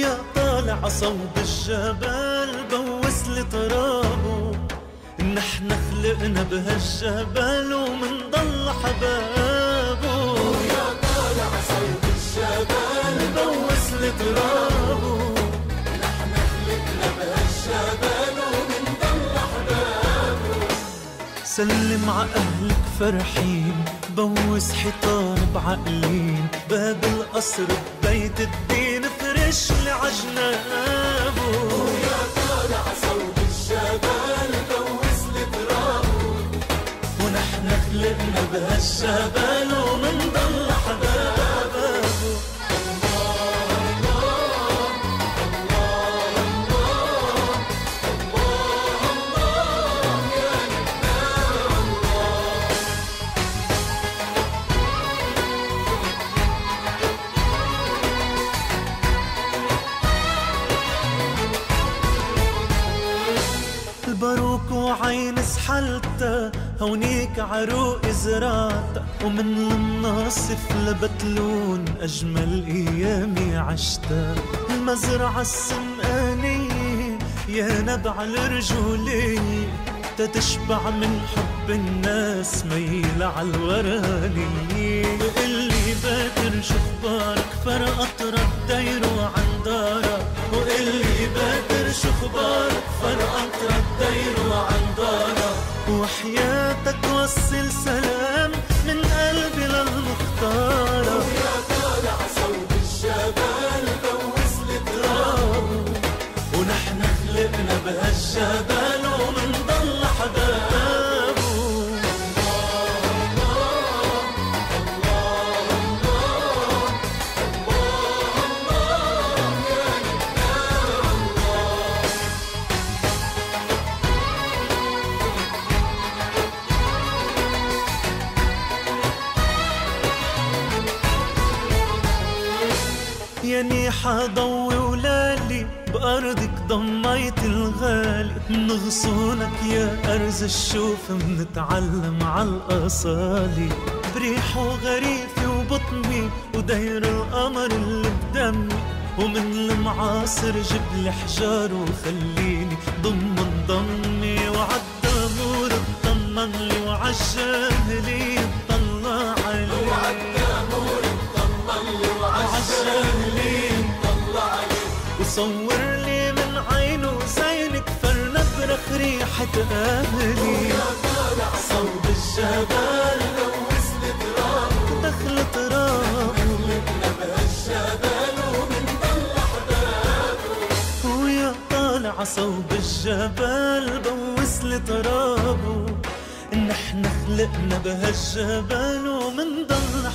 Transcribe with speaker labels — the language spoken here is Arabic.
Speaker 1: ويا طالع صوب الجبل بوس لي ترابه. نحن خلقنا بهالجبل ومنضل حبابه.
Speaker 2: ويا طالع صوب الجبل
Speaker 1: بوس لي ترابه.
Speaker 2: نحن خلقنا بهالجبل ومنضل حبابه.
Speaker 1: سلم ع أهلك فرحين بوس حيطان بعقلين. باب القصر ببيت الدين. فرش لي عجنابه
Speaker 2: ويا طالع صوب الجبل بوس لي ترابه
Speaker 1: ونحن خلقنا بهالجبل ومنضل حبابه وعين سحلتا هونيك عروق زراتا ومن الناصف لبتلون أجمل أيامي عشتا المزرعة السمقانية يا نبع الرجولية تتشبع من حب الناس ميلة عالورانية وقلي باكر شو أخبارك فرقت باكر شو أخبارك فرقت رديرو عن دارك وحياتك وصل سلام من قلبي للمختارة
Speaker 2: ويا طالع صوب الجبل بوس لي ترابه
Speaker 1: ونحن خلقنا بهالجبل ياني حضوي ولالي بأرضك ضميت الغالي. من غصونك يا أرز الشوف منتعلم عالأصالي بريح وغريفي وبطني ودير القمر اللي بدمي. ومن المعاصر جيب لي حجار وخليني ضمي وصور لي من عينه زينك فرنبرخ ريحة أهلي. صوب
Speaker 2: حبابه
Speaker 1: ويا طالع صوب الجبل بوس لي ترابه نحن خلقنا بهالجبل ومنضل